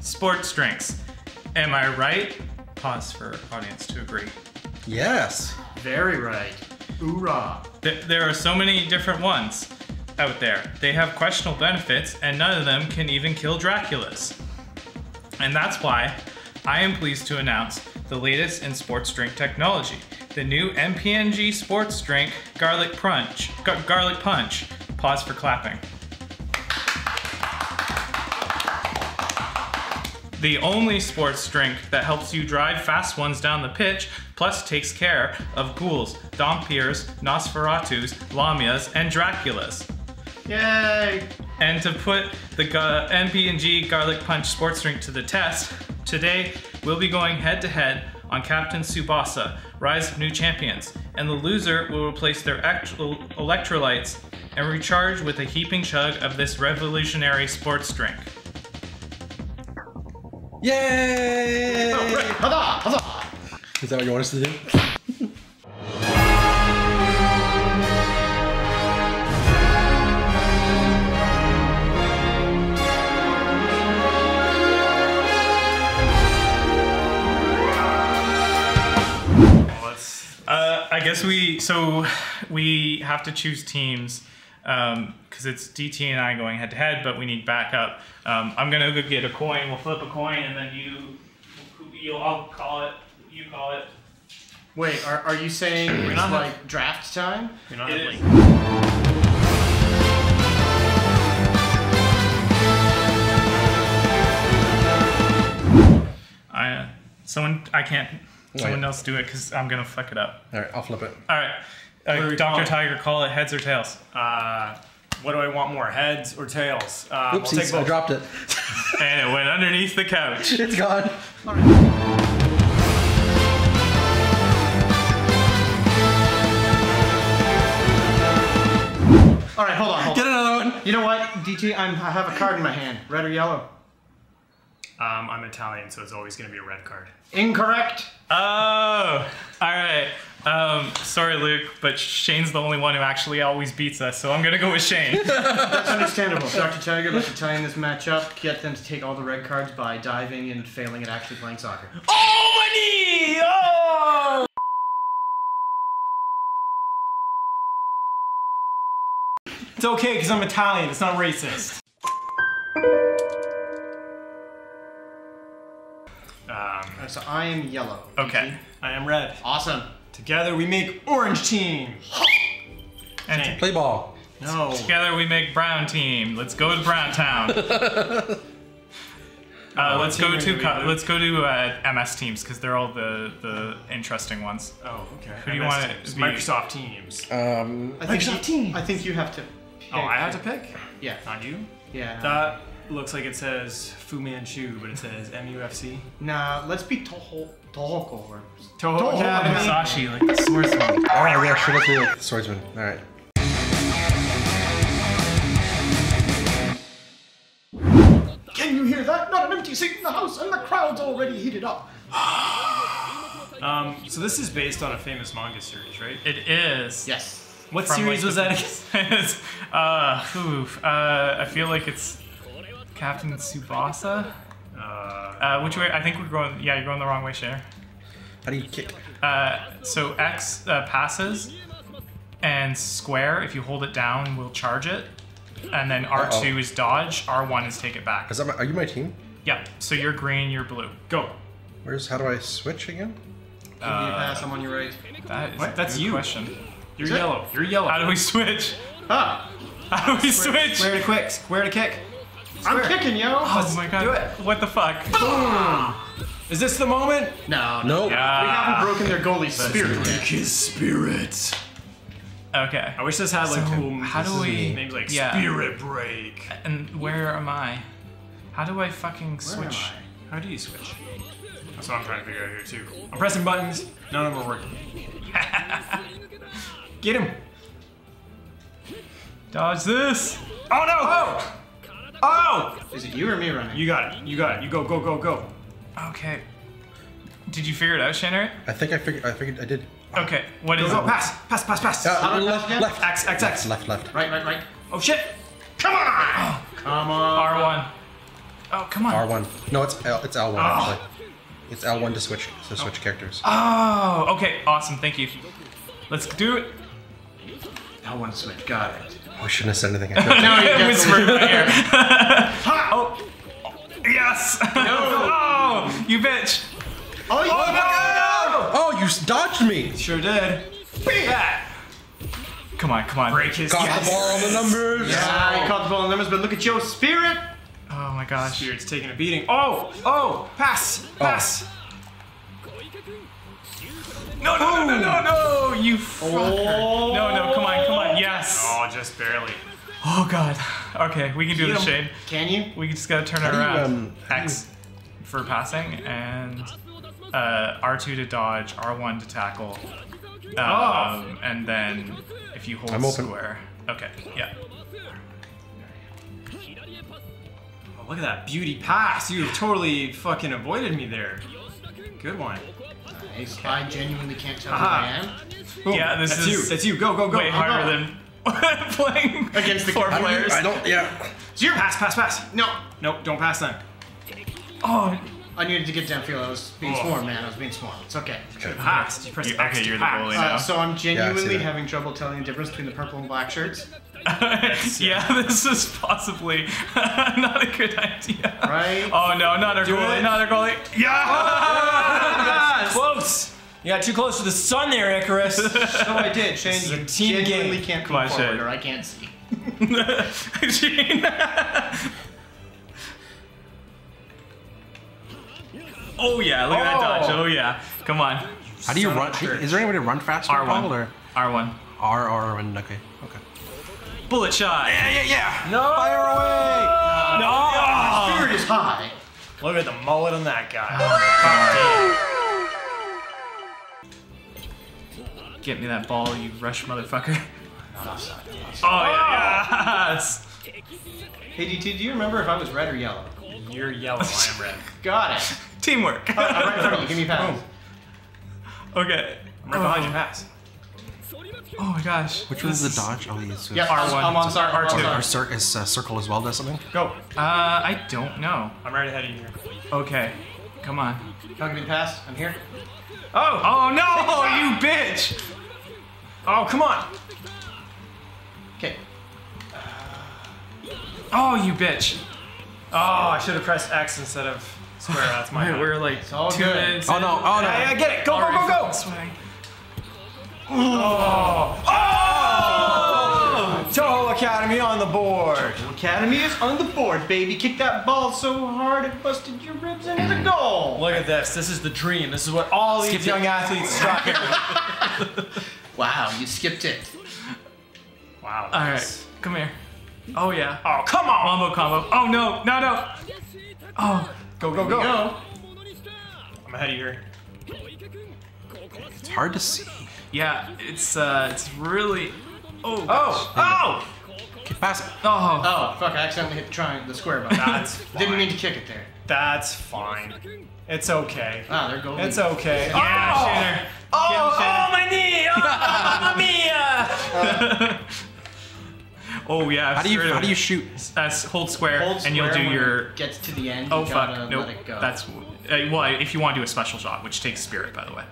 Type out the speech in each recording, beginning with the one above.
Sports drinks. Am I right? Pause for audience to agree. Yes. Very right. Hoorah. Th- There are so many different ones out there. They have questionable benefits, and none of them can even kill Draculas. And that's why I am pleased to announce the latest in sports drink technology the new NPNG sports drink Garlic Punch. Gar- garlic Punch. Pause for clapping. The only sports drink that helps you drive fast ones down the pitch, plus takes care of ghouls, Dhampirs, Nosferatus, Lamias, and Draculas. Yay! And to put the NPNG Garlic Punch sports drink to the test, today we'll be going head to head on Captain Tsubasa, Rise of New Champions, and the loser will replace their electrolytes and recharge with a heaping chug of this revolutionary sports drink. Yay! Huzzah! Huzzah! Is that what you want us to do? Uh, I guess we so we have to choose teams because it's DT and I going head to head, but we need backup. Um, I'm gonna go get a coin. We'll flip a coin, and then you, you'll I'll call it. You call it. Wait, are, are you saying it's not like draft time? You're not It like, is. I uh, someone I can't. Someone Wait. else do it because I'm gonna fuck it up. All right, I'll flip it. All right, What do uh, Doctor call? Tiger, call it heads or tails. uh, what do I want more, heads or tails? Um, I'll take Oopsies, I dropped it. And it went underneath the couch. it's gone. All right, hold on, hold Get on. another one. You know what, DT? I'm, I have a card in my hand. Red or yellow? Um, I'm Italian, so it's always going to be a red card. Incorrect. Oh, all right. Um, sorry, Luke, but Shane's the only one who actually always beats us, so I'm gonna go with Shane. That's understandable. Dr. Tiger, let's tie in this matchup. Get them to take all the red cards by diving and failing at actually playing soccer. oh, my knee! Oh! It's okay because I'm Italian. It's not racist. Um, So I am yellow. Okay. I am red. Awesome. Together we make orange team. And Shane. Play ball. No. together we make Brown Team. Let's go to Brown Town. Uh, let's go are to you co- gonna let's go to uh, MS teams because they're all the the interesting ones. Oh, okay. Who do you want teams. to be? Microsoft Teams. Um, I think Microsoft you, Teams. I think you have to. Oh, I have to pick. pick? Yeah. Not you? Yeah. That looks like it says Fu Manchu, but it says MUFC. Nah, let's be Toho Tohoko or Toho Toho Academy. Musashi, like the swordsman. oh yeah, sure. Let's do the swordsman. All right. Can you hear that? Not an empty seat in the house, and the crowd's already heated up. Um, so this is based on a famous manga series, right? It is. Yes. What From, series like, was that uh, oof, uh, I feel like it's Captain Tsubasa. Uh, Uh, which way? I think we're going. Yeah, you're going the wrong way, Share. How do you kick? Uh, so X uh, passes, and square. If you hold it down, will charge it, and then R2 Uh-oh. is dodge. R1 is take it back. Is that my, are you my team? Yeah. So you're green, you're blue. go. Where's how do I switch again? Give me a pass. I'm on your right. That is What? That's good you. question. You're yellow. You're yellow. How do we switch? Ah, How do we switch? Square to quick. Square to kick. I'm kicking, yo. Oh my god. do it. What the fuck? Is this the moment? No, no. Nope. We Ah, haven't broken their goalie's spirit yet. his spirit. okay. I wish this had like So, cool how do we- names like yeah. Spirit Break. And where am I? How do I fucking Where am switch? How do you switch? That's what I'm trying to figure out here too. I'm pressing buttons. None of them are working. Get him. Dodge this. Oh no! Oh! Oh! Is it you or me running? You got it. You got it. You go, go, go, go. Okay. Did you figure it out, Shannon? I think I figured. I figured I did. Okay. What Go, is go, it? pass, pass, pass, pass. Uh, How do I left, left, X, X, X. left, left. Right, right, right. Oh shit! Come on! Come on. R1. Oh, come on. R1. No, it's L. It's L1 actually. It's L1 to switch to switch characters. Oh, okay. Awesome. Thank you. Let's do it. I want to switch. Got it. Oh, I shouldn't have said anything. I feel- No, you Whisper definitely. in my ear. oh. Yes. No. Oh, you bitch. Oh, you oh, oh you dodged me. Sure did. That. Come on, come on. Break his Got yes. the ball on the numbers. Yeah, you caught the ball in numbers, but look at Joe's spirit. Oh my gosh. Spirit's taking a beating. Oh, oh, pass, oh. pass. No, no, no, no, no, no. You fucker. No, no. Come on, come on. Yes. Oh, just barely. Oh god. Okay, we can do this, Shane. Can you? We just gotta turn it do you, around. um, how do X for passing and uh, R2 to dodge, R1 to tackle. Um, and then if you hold I'm open. square. Okay, yeah. Oh, look at that beauty pass. You totally fucking avoided me there. Good one. Nice. I genuinely can't tell Aha. who I am. Boom. Yeah, this That's is you. That's you. Go, go, go. Way Go, harder go. than playing Against the four How do you- players. I don't. Yeah. Zero. Pass, pass, pass. No. Nope, don't pass then. Oh, I needed to get downfield. I was being Oh. sworn, man. I was being sworn. It's okay. Pass. Did you press You- X okay, you're the pass? goalie Uh, now. so I'm genuinely that. having trouble telling the difference between the purple and black shirts. yeah, this is possibly not a good idea. Right? Oh no, not our goalie, it. not our goalie. Yeah! Ah, Close. You got too close to the sun there, Icarus. So I did. Shane, is a you team genuinely game. can't Come on, come forward Shane. or I can't see. Gene. Oh yeah, look at that oh. dodge. Oh. Oh yeah. Come on. How do you Son run? a church. Is there any way to run faster? R1. Paul, Or R1. R R and okay. Okay. Bullet shot. Yeah, yeah, yeah. no. Fire away. No! Oh. Spirit is high. Look at the mullet on that guy. Get me that ball, you rush motherfucker. Oh, oh yeah. Yes. Hey, DT, do you remember if I was red or yellow? You're yellow. I am red. Got it. Teamwork. I'm right in front of you. Give me a pass. okay. I'm right behind you. Pass. Oh my gosh. Which one is the dodge? Oh, these. Yep, R1. I'm on sorry. I'm R2. Or sorry. cir- is uh, circle as well does something? Go. Uh, I don't know. I'm right ahead of you here. Okay. Come on. Can I give me the pass? I'm here. Oh! Oh no! You bitch! Oh, come on. Okay. Oh, you bitch! Oh, I should have pressed X instead of square. That's my Wait, we're like all two good. minutes. Oh in. no! Oh no! Yeah, yeah, get it. Go, go, Already go, go. fucking sweating. Oh! Oh! Toho Academy on the board. Academy is on the board, baby. Kick that ball so hard it busted your ribs into the goal. Look at this. This is the dream. This is what all these young athletes strive for. Wow, you skipped it. Wow. All that's- right, come here. Oh yeah. Oh, come on. Combo combo. Oh no, no, no. Oh, Go, go, go. Go. I'm ahead of you here. It's hard to see. yeah. It's uh, it's really. Oh. Oh, oh. Okay, pass it. Oh. Oh, fuck, I accidentally hit the triangle, the square button. That's Didn't mean to kick it there. That's fine. It's okay. Ah, there goes. It's okay. Yeah, oh! Shanner. Oh, Get him, oh, my knee! Oh, mamma mia! Oh yeah. How do you how do you shoot? Uh, hold square, Hold and you'll do when your. gets to the end. Oh you fuck! gotta Nope. let it go. That's uh, well, if you want to do a special shot, which takes spirit, by the way.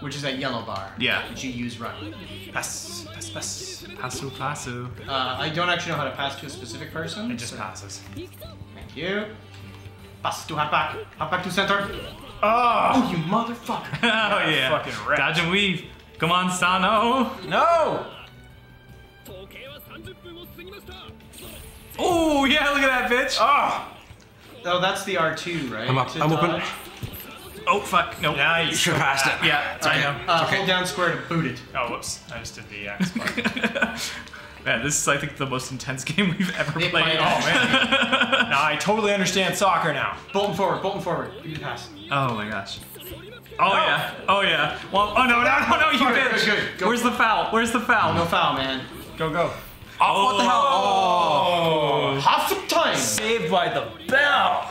which is that yellow bar. Yeah. That you use running. Pass, pass, pass. Pasu pasu. Uh, I don't actually know how to pass to a specific person. It just so- passes. Thank you. Pass to halfback. Halfback to center. Oh! Oh, you motherfucker. Oh yeah. fucking wrecked. Dodge and weave. Come on, Sano. No! Oh yeah, look at that bitch. Oh! Oh, that's the R2, right? I'm up. To I'm open. Oh fuck. Nope. Nice. Should have passed it. Yeah, okay I know. Uh, Hold down square to boot it. Oh, whoops. I just did the X button. Man, this is I think the most intense game we've ever It played. might oh, man. now I totally understand soccer now. Bolton forward, Bolton forward. Give me the pass. Oh my gosh. Oh yeah. Oh yeah. Well, oh no, no, no, no, you Sorry, bitch. good, good. Go. Where's the foul? Where's the foul? No foul, man. Go, go. Oh, what the hell? Oh. oh, Half the time. Saved by the bell!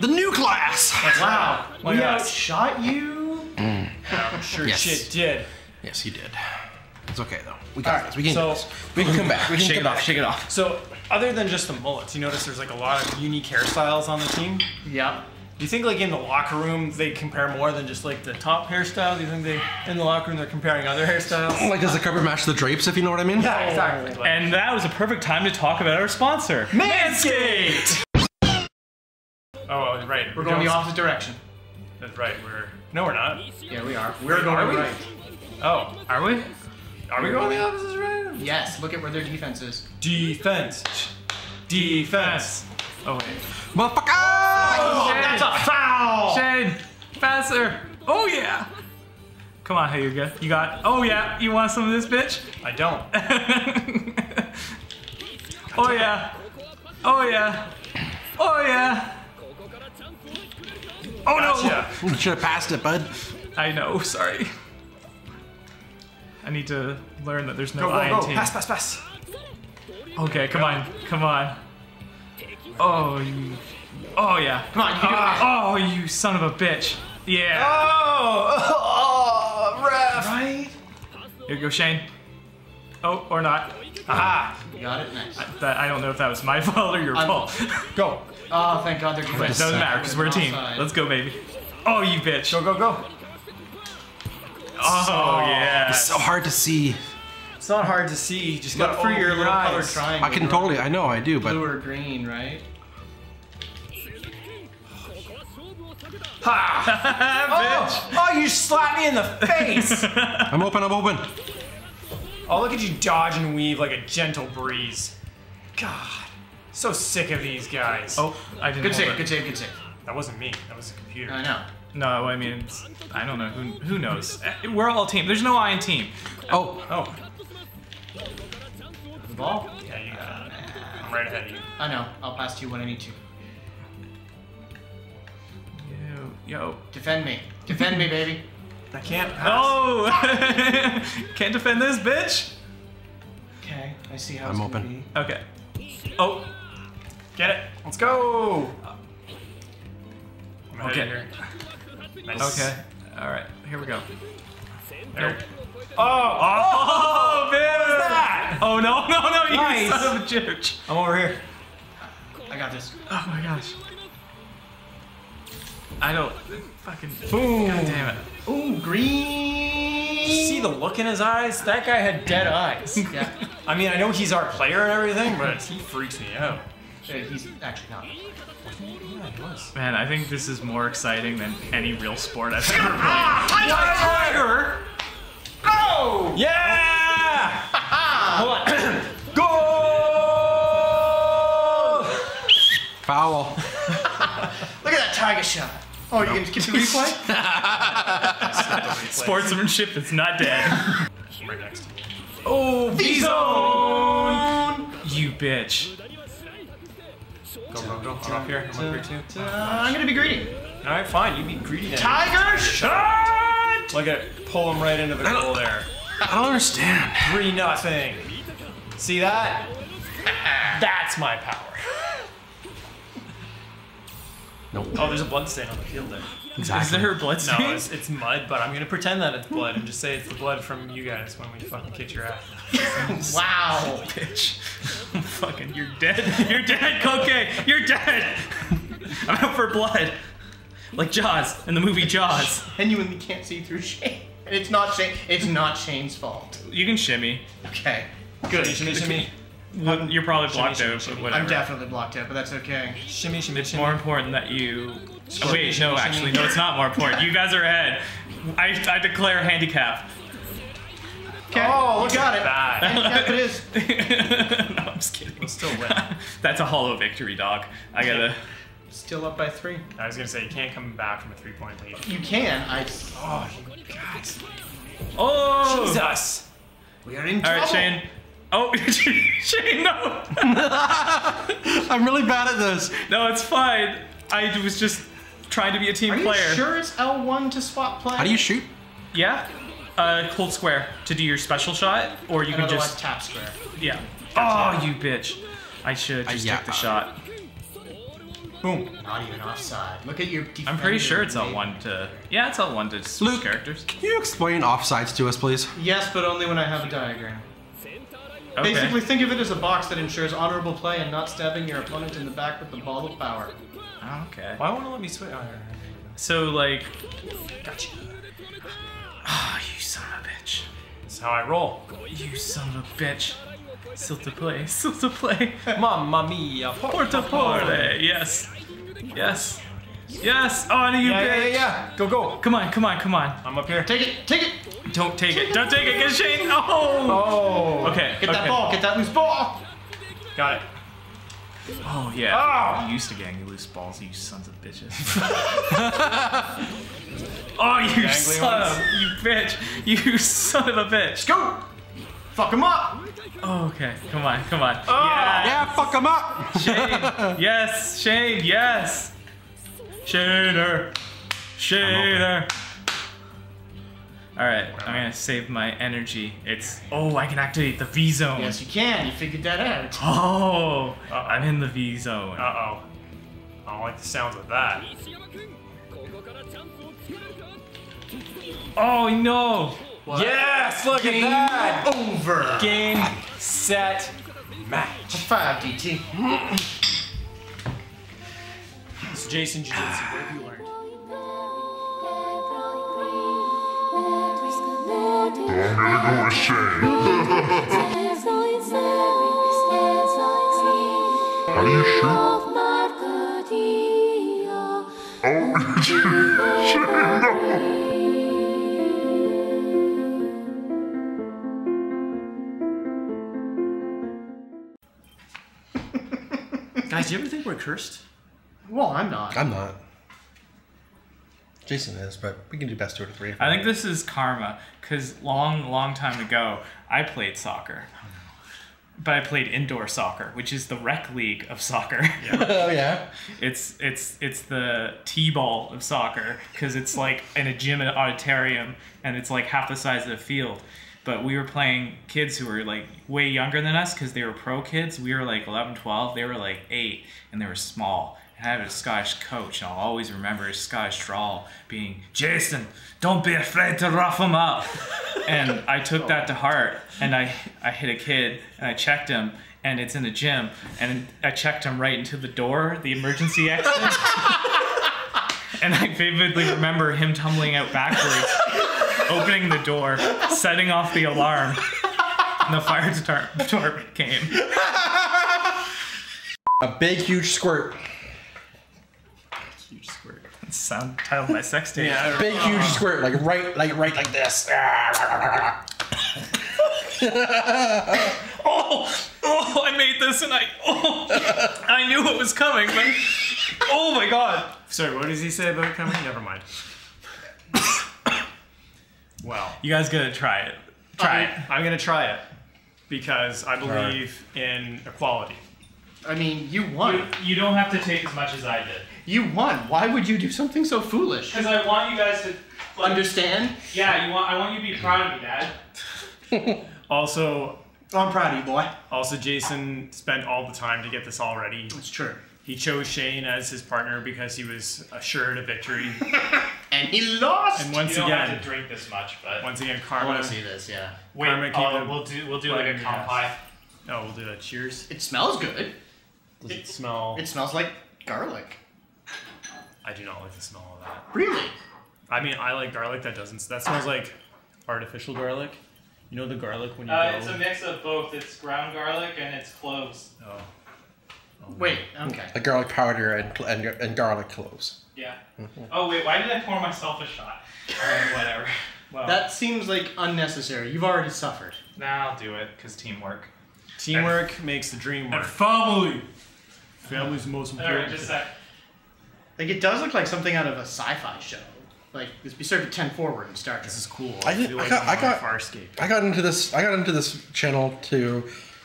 the new class. Wow. Look We at that. outshot you. Mm. Yeah, sure Yes. shit did. Yes, he did. It's okay though. We got Alright, this. We can so- do this. We can come back. We can Shake come it off, back. shake it off. So, other than just the mullets, you notice there's like a lot of unique hairstyles on the team. Yep. Do you think like in the locker room they compare more than just like the top hairstyle? Do you think they in the locker room they're comparing other hairstyles? Like, does the cover match the drapes, if you know what I mean? Yeah, exactly. Like, And that was a perfect time to talk about our sponsor. Manscaped. Oh, oh, right. We're going the opposite direction. That's right. We're no, we're not. Yeah, we are. We're going Are we? right. Oh, Are we? are we going the opposite direction? Yes. Look at where their defense is. Defense. Defense. Oh wait. Motherfucker! Oh, that's a foul. Shane, faster. Oh yeah. Come on, Hyuga. You got. Oh yeah. You want some of this, bitch? I don't. oh yeah. Oh yeah. Oh yeah. Oh no. Gotcha. You should have passed it, bud. I know. Sorry. I need to learn that there's no Go, I go, in go. team. Pass, pass, pass. Okay, come on, come on. Oh, you. Oh yeah. Come on, you can do it. Oh, oh, you son of a bitch. Yeah. Oh, oh, oh ref. Right. Here you go, Shane. Oh, or not. Aha. You got it. Nice. That I don't know if that was my fault or your I'm- fault. Go. Oh, thank God they're But defense. it doesn't matter because we're a team. Offside. Let's go, baby. Oh, you bitch. Go, go, go. Oh yeah. It's so hard to see. It's not hard to see. You just Look gotta for open your little colored eyes. triangle. I can totally, I know I do, Blue but or green, right? Oh, oh, you slapped me in the face. I'm open, I'm open. oh, look at you dodge and weave like a gentle breeze. God, so sick of these guys. Oh, I didn't. Good hold save. Good save. Good save. that wasn't me. That was the computer. I know. No, I mean, I don't know. Who, who knows? Eh, We're all a team. There's no I in team. Oh, Oh, The ball. yeah, you got it. I'm right ahead of you. I know. I'll pass to you when I need to. Yo, yo. Defend me. Defend me, baby. I can't pass. Oh! Can't defend this, bitch. Okay. I see how I'm it's gonna open. be. Okay. Oh, Get it. Let's go. I'm Okay. here. Nice. okay. All right. Here we go. There. Oh! Oh! oh, oh, man. that? Oh no, no, no! You Nice. son of a bitch. I'm over here. I got this. Oh my gosh. I don't fucking. Boom. God damn it. Ooh, green. See the look in his eyes? That guy had dead eyes. Yeah. I mean, I know he's our player and everything, but he freaks me out. Uh, he's actually not. Yeah, he was. Man, I think this is more exciting than any real sport I've ever played. Tiger! Go! Yeah! Hold on. Goal! foul. Look at that tiger shot. Oh, you can skip the replay? Sportsmanship is not dead. Right next oh, V-zone! You bitch. Go, go, go. I'm up here. I'm up here too. Uh, I'm gonna be greedy. All right, fine. You be greedy then. Tiger shot! Look at it. Pull him right into the goal there. I don't understand. Three nothing. See that? That's my power. Nope. Oh, there's a blood stain on the field there. Is there a blood stain? No, it's, it's mud, but I'm gonna pretend that it's blood and just say it's the blood from you guys when we fucking kicked your ass. Wow. bitch. Fucking, you're dead. You're dead, Koke. You're dead. I'm out for blood. Like Jaws in the movie Jaws. Genuinely can't see through Shane. And it's not Shane. It's not Shane's fault. You can shimmy. Okay. Good. Shimmy, shimmy, Well, You're probably blocked shimmy, out, shimmy. but whatever. I'm definitely blocked out, but that's okay. shimmy, shimmy, It's shimmy. more important that you. Oh, wait, shimmy, no, shimmy. actually, no, it's not more important. You guys are ahead. I, I declare handicap. Okay. Oh, you look got at it. that. Handicap it is. no, I'm just kidding. Still win. That's a hollow victory, dog. I gotta. Still up by three. I was gonna say you can't come back from a three-point lead. You can. I. Oh, you guys. Oh! Jesus. We are in All trouble. right, Shane. Oh, Shane, no. I'm really bad at this. No, it's fine. I was just trying to be a team Are you player. sure it's L1 to swap play? How do you shoot? Yeah. Uh, hold square to do your special shot, or you And can just tap square. yeah. Oh, you bitch! I should just Uh, yeah. took the shot. Boom. Not even offside. Look at your. I'm pretty sure it's Wade. L1 to. Yeah, it's L1 to switch Luke. characters. Can you explain offsides to us, please? Yes, but only when I have a diagram. Okay. Basically, think of it as a box that ensures honorable play and not stabbing your opponent in the back with the ball of power. Oh, okay. Why won't it let me switch? Oh, here, here, So like, Gotcha. ah, you son of a bitch. That's how I roll. You son of a bitch. Still to play. Still to play. Mamma mia. Porta porte. Yes. Yes. Yes. On you, Yeah, yeah, yeah, yeah. Go, go. Come on, come on, come on. I'm up here. Take it, take it! Don't take it. Don't take it. Get Shane. Oh. Oh. Okay. Get okay. that ball, get that loose ball! Got it. Oh yeah. Oh. You used to getting loose balls, you sons of bitches. oh, you Dangling son ones. of you bitch. You son of a bitch. Go! Fuck him up! Oh, okay. Come on, come on. Ah! Yeah. Yeah, fuck him up! Shane. Yes, Shane. Yes. Shader. Shader. All right, I'm gonna save my energy. It's oh, I can activate the V zone. Yes, you can, you figured that out. Oh, I'm in the V zone. Uh oh. I don't like the sounds of that. Oh no. Yes, look Game at that. over! Game, set, match. 5 DT. It's Jason Jiu-Jitsu. What have you learned? I'm gonna go with Shane. How do you shoot? Oh, Shane, no! Guys, do you ever think we're cursed? Well, I'm not. I'm not. Jason is, but we can do best two or three. I think this is karma, because long, long time ago, I played soccer. But I played indoor soccer, which is the rec league of soccer. Oh yeah. it's it's it's the t-ball of soccer because it's like in a gym and an auditorium, and it's like half the size of the field. But we were playing kids who were like way younger than us because they were pro kids. We were like 11, 12. They were like eight, and they were small. And I had a Scottish coach, and I'll always remember his Scottish drawl being, Jason, don't be afraid to rough him up. and I took oh. that to heart, and I, I hit a kid, and I checked him, and it's in the gym, and I checked him right into the door, the emergency exit. and I vividly remember him tumbling out backwards, opening the door, setting off the alarm, and the fire department came. A big, huge squirt. Huge squirt. Sound title of my sex tape. Yeah. Big, huge squirt, like right, like right, like this. Oh, oh, I made this and I, oh, I knew it was coming, but, oh my god. Sorry, what does he say about coming? Never mind. well, You guys gotta try it. Try it. I'm gonna try it because I believe in equality. I mean, you won. You, you don't have to take as much as I did. You won. Why would you do something so foolish? Because I want you guys to, like, Understand? yeah, you want, I want you to be proud of me, Dad. Also, I'm proud of you, boy. also Jason spent all the time to get this all ready. It's true. He chose Shane as his partner because he was assured of victory. And he lost. And once again, you don't again, have to drink this much, but once again, I want to see this. Yeah. wait, Karma uh, came oh, to we'll do we'll do like a in the ass. Oh, we'll do a cheers. It smells good. Does it smell? It smells like garlic. I do not like the smell of that. Really? I mean, I like garlic that doesn't. That smells like artificial garlic. You know the garlic when you Uh, go. it's a mix of both. It's ground garlic and it's cloves. oh. Wait. Okay. Like garlic powder and, and, and garlic cloves. Yeah. Oh wait, why did I pour myself a shot? Alright, whatever. Well, That seems like unnecessary. You've already suffered. nah, I'll do it because teamwork. Teamwork makes the dream work. And family. Family's the most Alright, important. just a thing. sec. Like it does look like something out of a sci-fi show. Like this be served at ten forward in Star Trek. This is cool. I I, did- feel I like got- I'm I got- Farscape. I got into this. I got into this channel to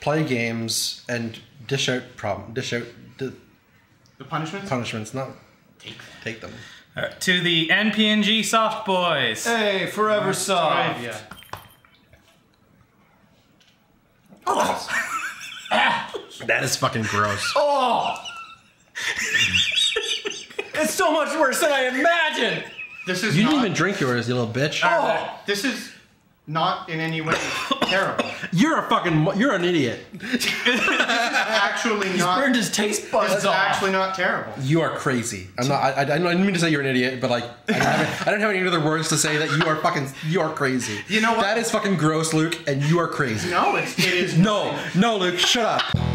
play games and dish out problem, dish out the the punishments. punishments, not Take them. take them. Alright, to the NPNG soft boys. Hey, forever soft. Yeah. Oh, That is fucking gross. Oh. It's so much worse than I imagined. This is You not, didn't even drink yours, you little bitch. Oh, This is not in any way terrible. You're a fucking. You're an idiot. Actually he's not. burned his taste buds This is off. actually not terrible. You are crazy. I'm not. I, I, I didn't mean to say you're an idiot, but like, I don't, have, I don't have any other words to say that you are fucking. You are crazy. You know what? That is fucking gross, Luke, and you are crazy. No, it's it is No, no, Luke, shut up.